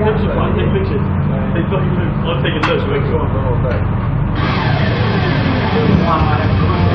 Right, take pictures. Take fucking pictures. I'll take a look. Wait, go on. Oh, yeah.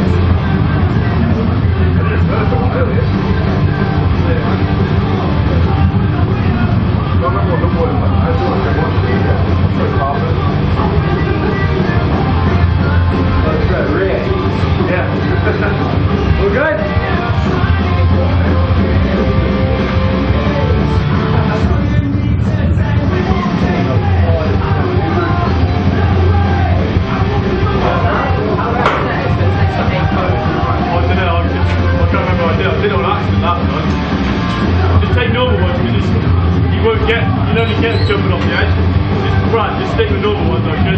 On accident. Just take normal ones because you won't get, you'll only get jumping off the edge. Just, right, just stick with normal ones, okay?